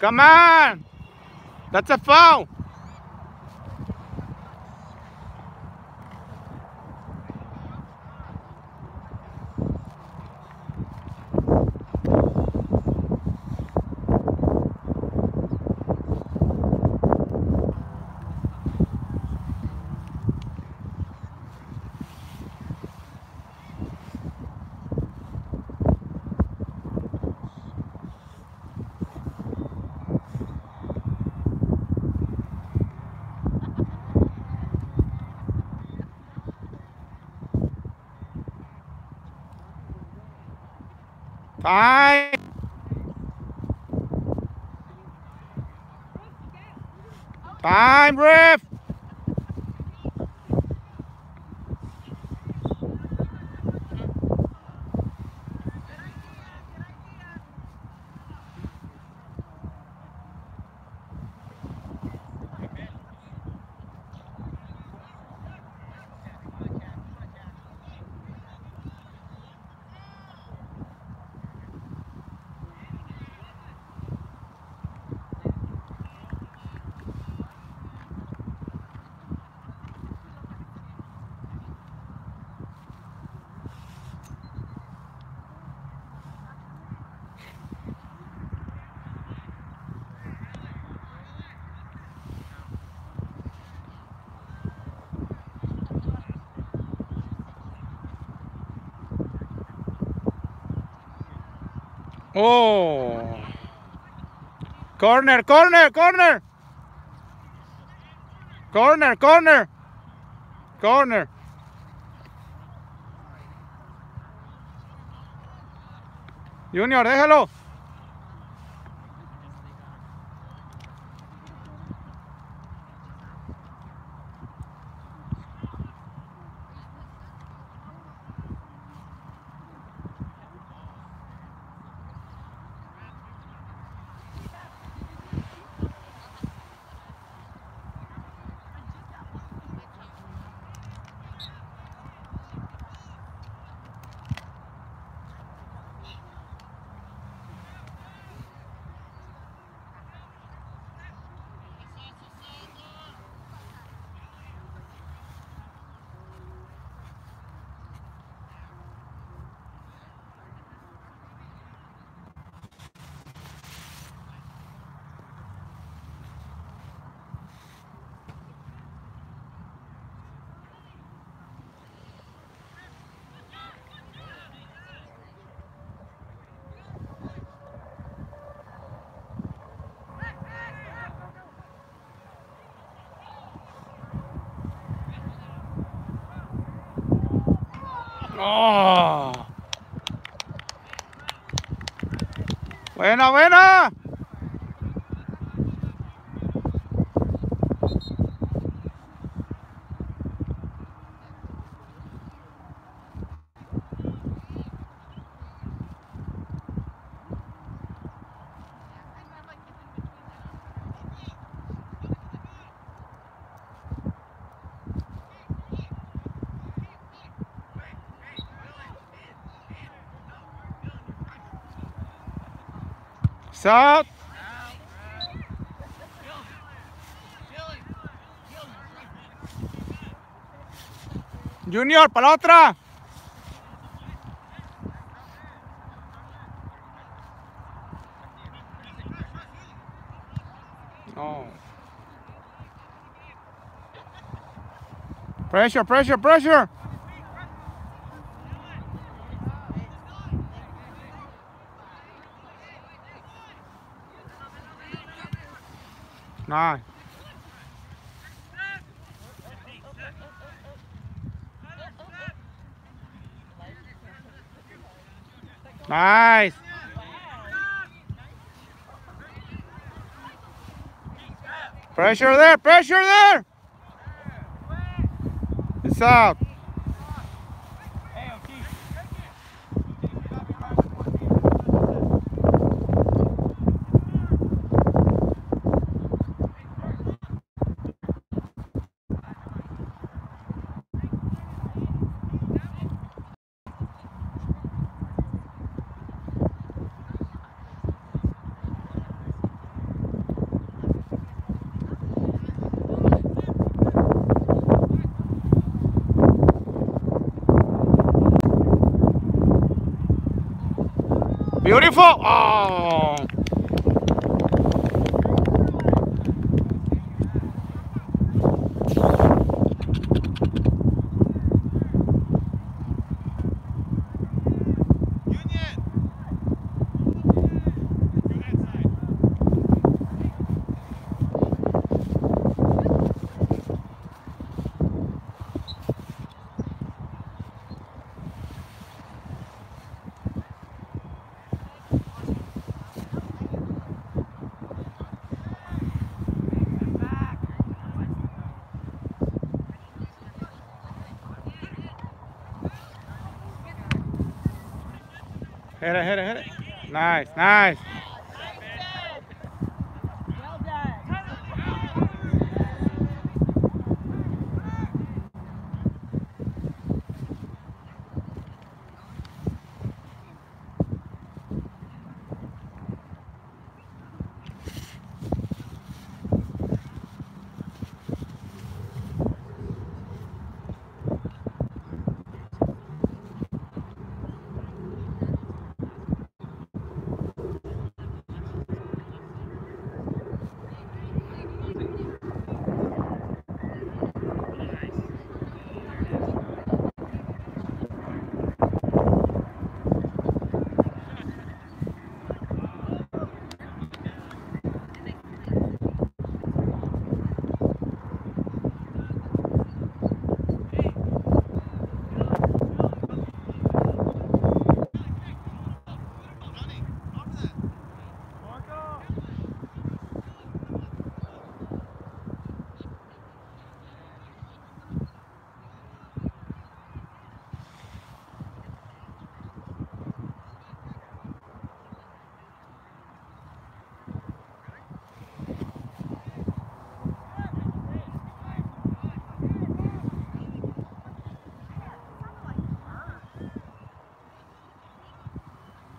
Come on. That's a foul. Oh. Corner, corner, corner. Corner, corner. Corner. Junior, déjalo. Oh. Buena, buena. South. Junior, para otra. No. Pressure, pressure, pressure. Nice. Nice. Pressure there, pressure there. It's out. Beautiful! Oh! Hit it, hit it, hit it. Nice, nice.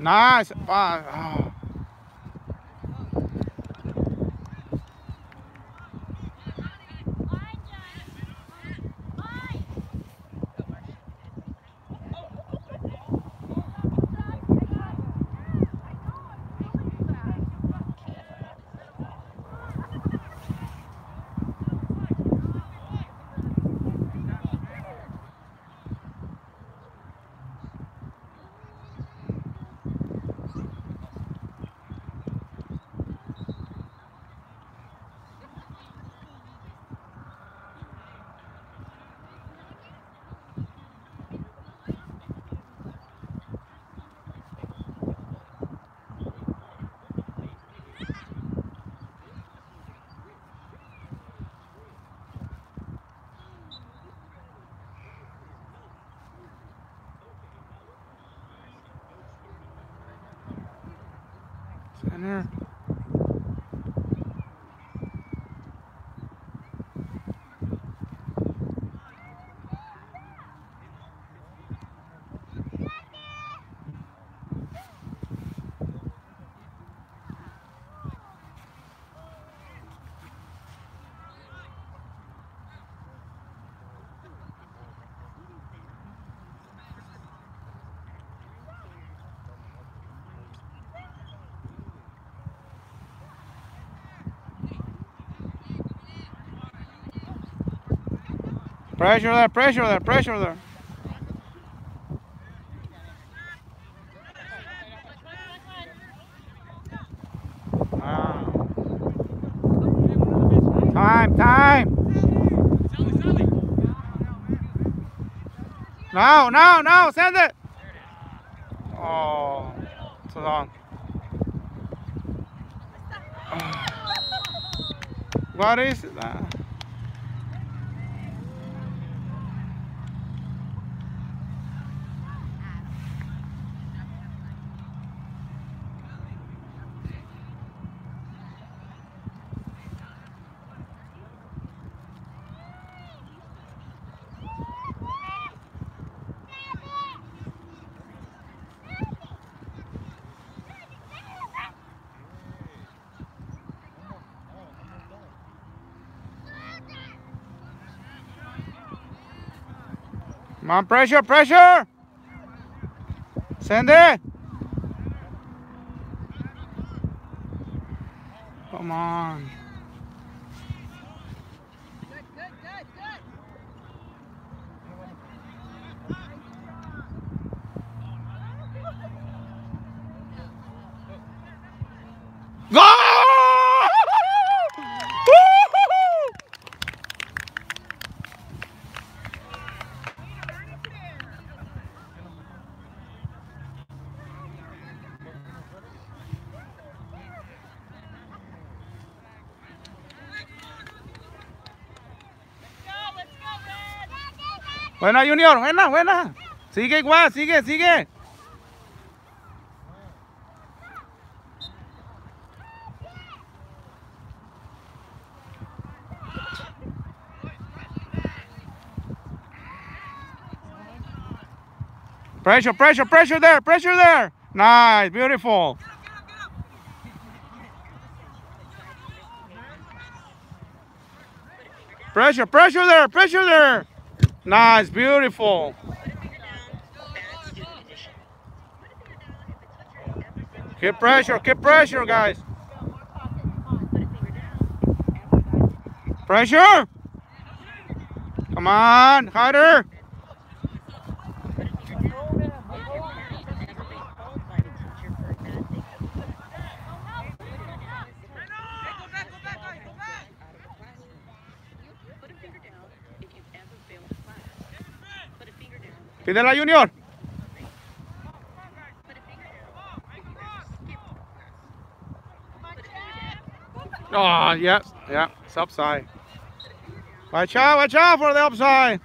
Nice. Ah, oh. Center. Pressure there, pressure there, pressure there. Time, time. No, no, no, send it. Oh, too long. What is that? Come on, pressure, pressure! Send it! Come on. Buena, Junior, buena, buena. Sigue igual, sigue, sigue. Pressure, pressure, pressure there, pressure there. Nice, beautiful. Pressure, pressure there, pressure there. Nice, beautiful. Keep pressure, keep pressure, guys. Pressure. Come on, harder. Pídela, Junior. Oh, yeah, yeah, it's upside. Watch out, watch out for the upside.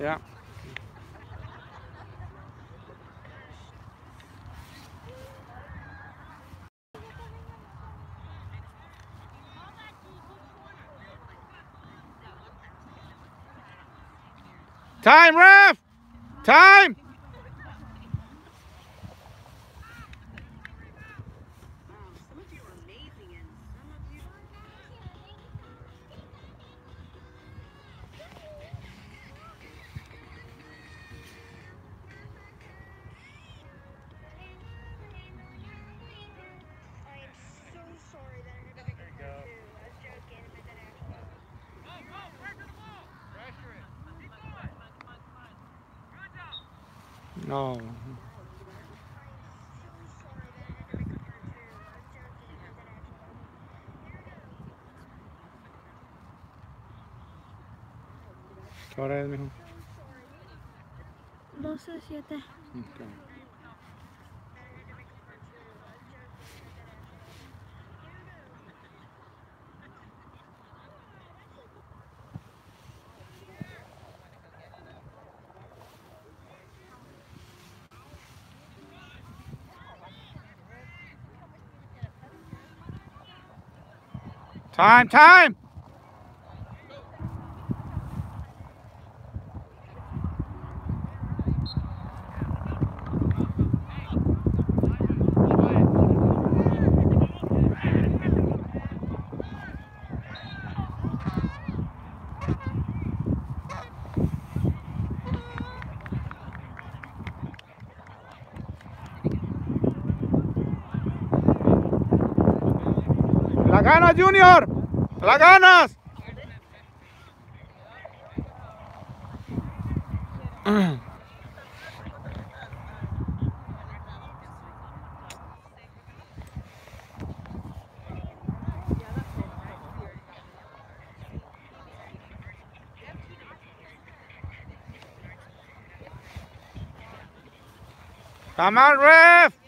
Yeah. Time, ref! Time! No. ¿Qué hora es, mijo? 12.07. Okay. Time, time! ¡La ganas, Junior! ¡La ganas! Come on!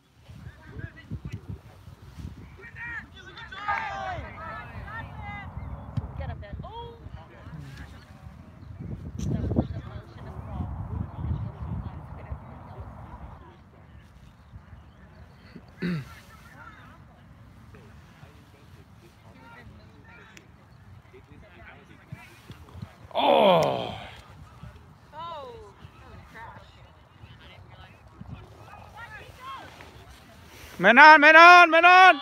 Oh. Man on, man on, on!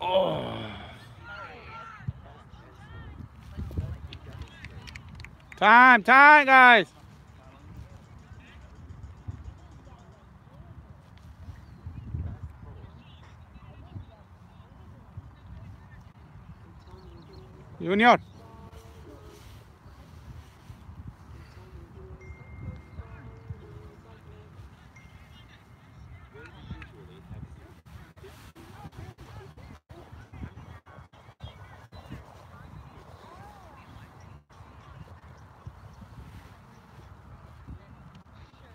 Oh. Time, time, guys. Junior.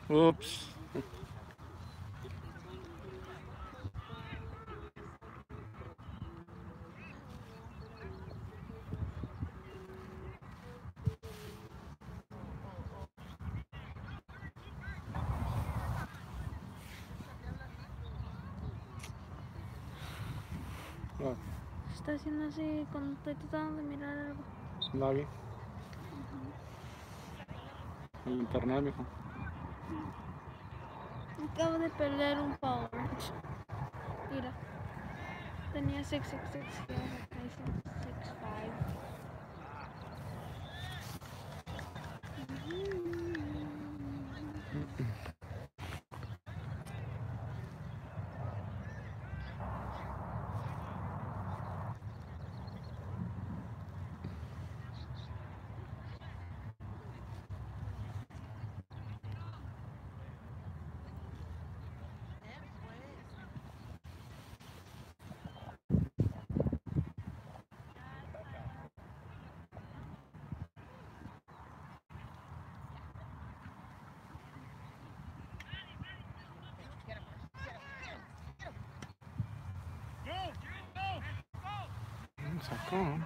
Oops. está haciendo así cuando estoy tratando de mirar algo. Lague. Uh internet, mijo. Acabo de perder un power. Mira. Tenía 666 665. back on.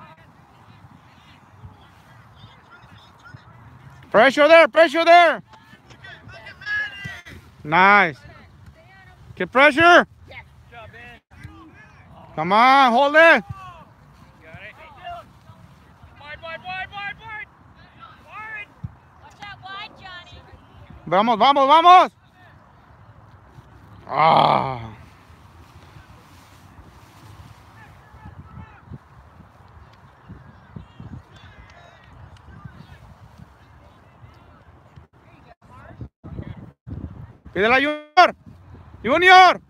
Pressure there, pressure there. Nice. Get pressure. Come on, hold it. Vamos, vamos, vamos. Ah. Pídela, Junior. Junior.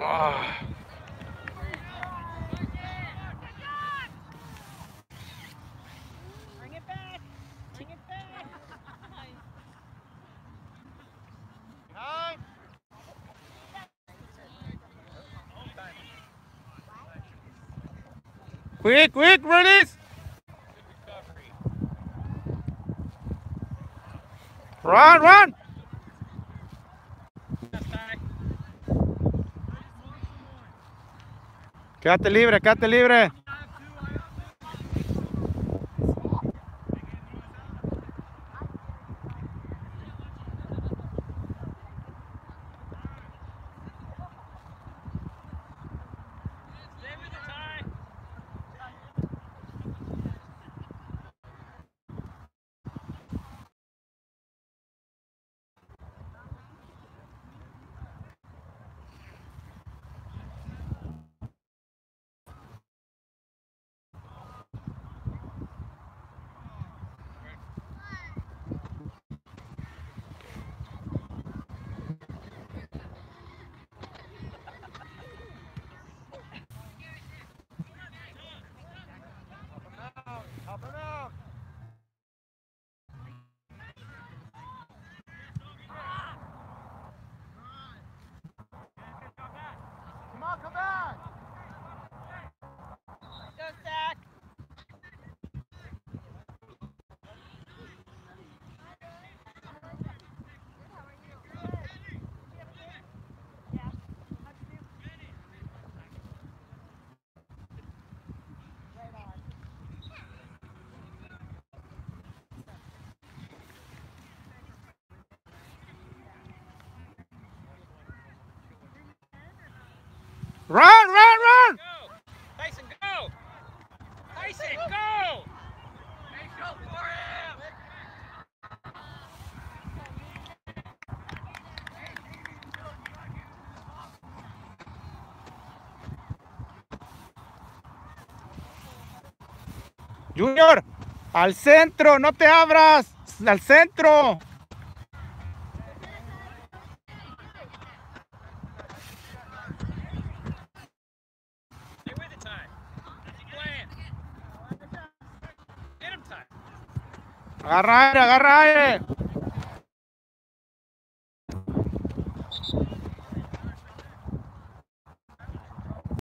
Bring it back. Bring it. Quick, quick. Run, run. Quédate libre, quédate libre. Run, run, run. Go! Tyson, go! Tyson, go! Go for him! Junior, al centro, no te abras. Al centro. Agarra aire, agarra aire.